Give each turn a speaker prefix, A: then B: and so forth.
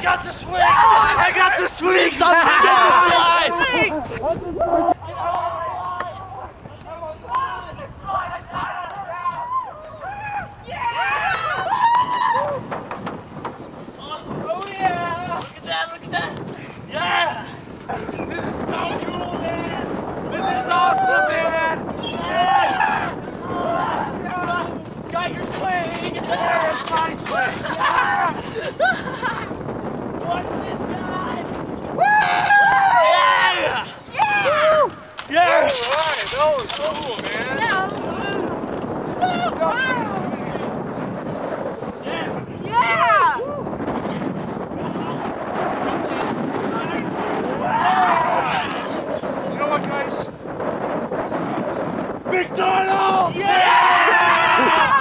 A: I got the swing! I got the swing! Oh yeah! Look at that, look at that! Yeah! This is so cool, man! This is awesome, man! Yeah! Got your swing! There's my swing! Yeah! Look at this guy! Yeah! Yeah! Yes!
B: Alright, that was cool, man. You know what, guys?
A: McDonald's! Yeah!